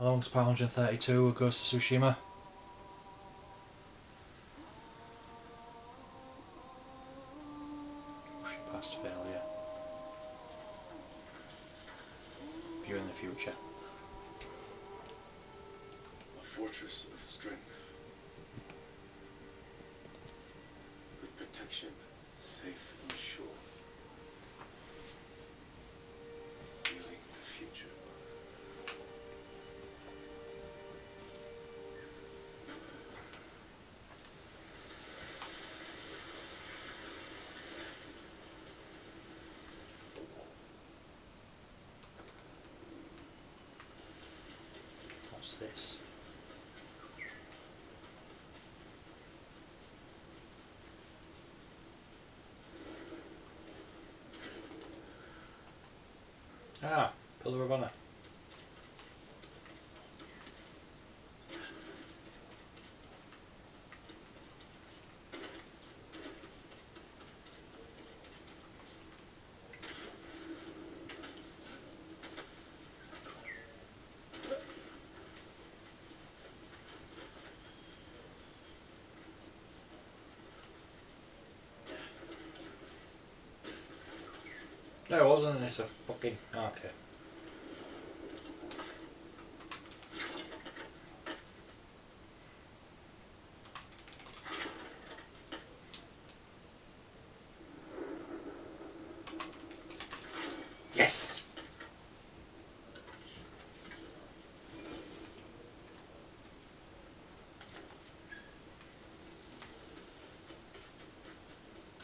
How long's Power 132 of Ghost of Tsushima? Oh, Pushing past failure. View in the future. A fortress of strength. With protection, safe and sure. Viewing the future. What's this? Ah, Pillar of Honor. No, it wasn't. It's a fucking oh, okay. Yes.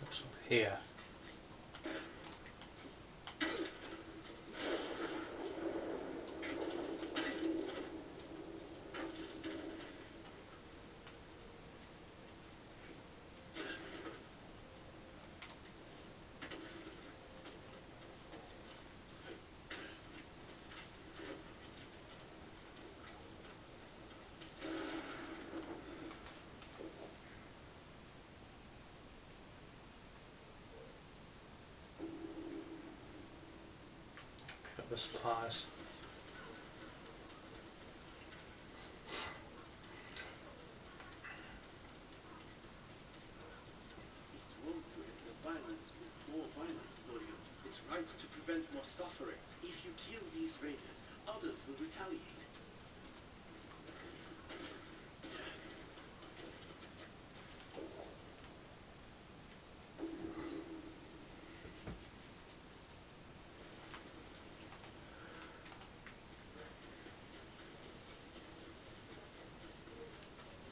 What's up here? The supplies. Its role to end the violence with more violence, Dorian. Its right to prevent more suffering. If you kill these raiders, others will retaliate.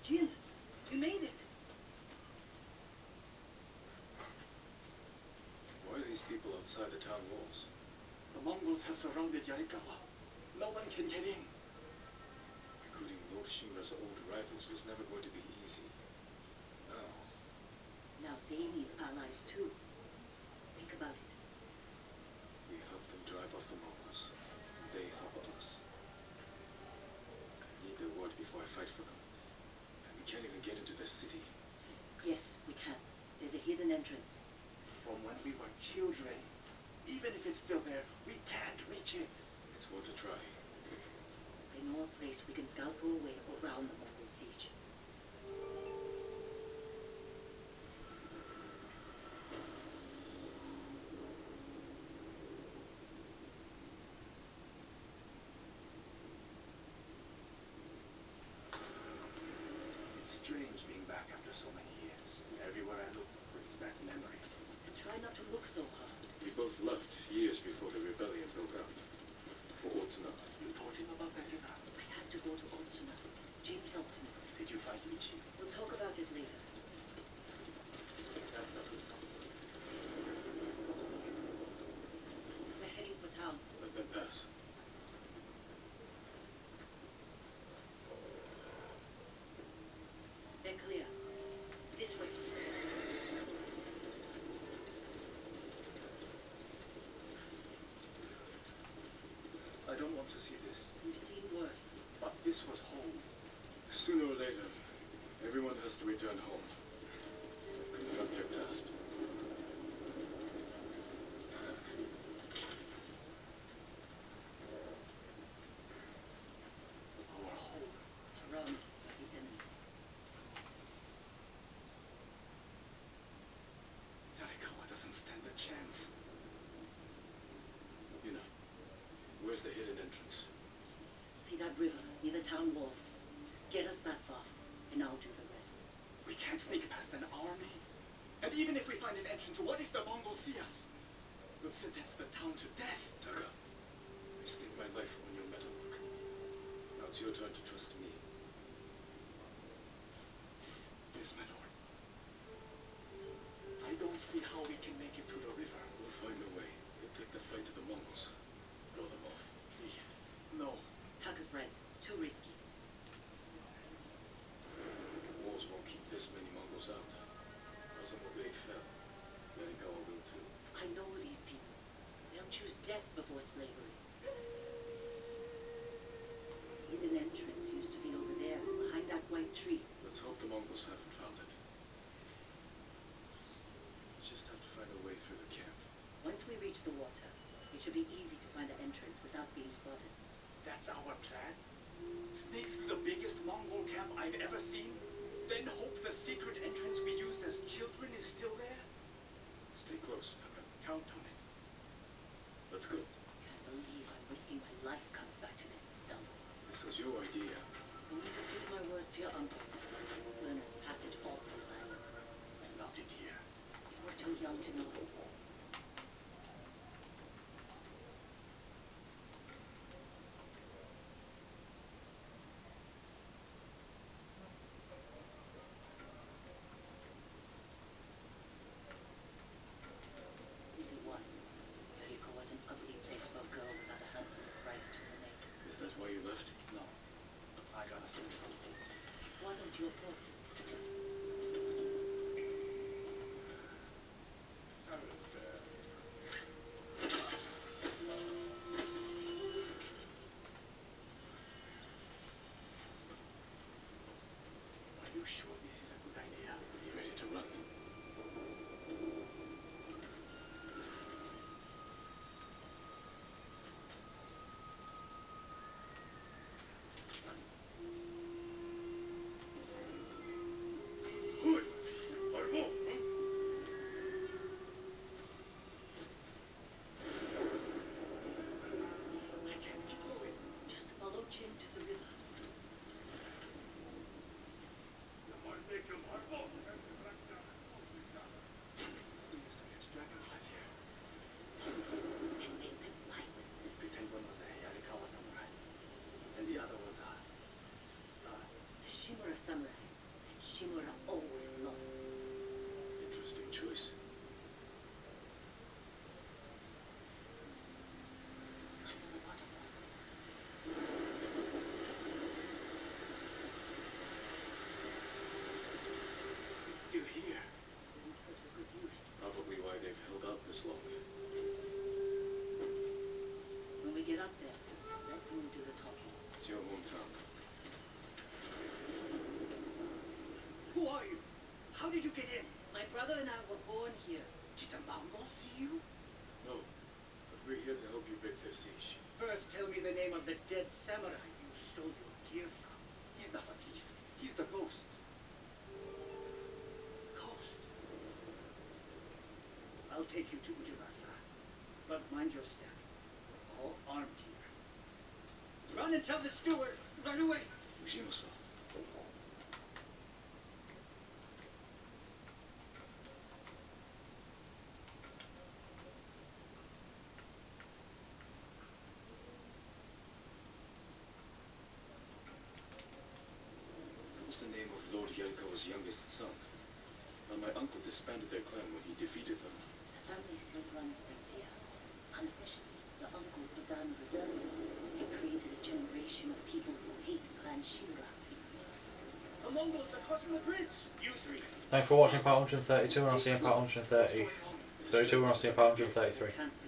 Jin, you made it. Why are these people outside the town walls? The Mongols have surrounded Yarikawa. No one can get in. Recruiting Lord Shimura's old rivals was never going to be easy. Now, Now they need allies too. Think about it. we help them drive off the Mongols. They help us. I need their word before I fight for them. And we can't even get into the city. Yes, we can. There's a hidden entrance. From when we were children. Even if it's still there, we can't reach it. It's worth a try. I know a place we can scout for a way around the Mongol siege. It's strange being back after so many years. Everywhere I look brings back memories. Try not to look so hard. We both left years before the rebellion broke out. For Otsuna. You told him about Belina. I had to go to Otsuna. Jin helped me. Did you find Ichi? We'll talk about it later. That doesn't sound good. We're heading for town. Let them pass. They're clear. This way. I don't want to see this. We've seen worse. But this was home. Sooner or later, everyone has to return home. Confront their past. The hidden entrance? See that river near the town walls? Get us that far, and I'll do the rest. We can't sneak past an army. And even if we find an entrance, what if the Mongols see us? We'll sentence the town to death. Taka, I stake my life on your metalwork. Now it's your turn to trust me. Yes, my lord. I don't see how we can make death before slavery. Hidden entrance used to be over there, behind that white tree. Let's hope the Mongols haven't found it. We just have to find a way through the camp. Once we reach the water, it should be easy to find the entrance without being spotted. That's our plan? Sneak through the biggest Mongol camp I've ever seen? Then hope the secret entrance we used as children is still there? Stay close, Taka. Count on it. Let's go. Can't believe I'm risking my life coming back to this dump. This was your idea. I need to prove my words to your uncle. Learn his passage off this island. I loved it here. You were too young to know. Really was. Yarikawa was an ugly place for a girl without a handful of rice to her name. Is that why you left? No. I got us in trouble. Wasn't your fault. Are you sure this is a good idea? Are you ready to run? I can't keep going. Just follow Jin to the river. We used to catch dragonflies here. And make them fight. Pretend one was a Yarikawa samurai. And the other was a... Uh, The Shimura samurai. And Shimura always lost. Interesting choice. under the waterfall. It's still here. Didn't put to good use. Probably why they've held out this long. When we get up there, let Boone do the talking. It's your hometown. Who are you? How did you get in? My brother and I were born here. Did the Mongols see you? No, but we're here to help you break their siege. First, tell me the name of the dead samurai you stole your gear from. He's not a thief. He's the ghost. Ghost? I'll take you to Ujirasa. But mind your step. We're all armed here. Run and tell the steward. Run away. Ushima-san. Of Lord Yarikawa's youngest son. Now, my uncle disbanded their clan when he defeated them. The family still runs things here. Unofficially, your uncle began rebellion and created a generation of people who hate Clan Shimura. The Mongols are crossing the bridge. You three. Thanks for watching part 132 and I'll see you in part 130. 32 and I'll see you in part 133.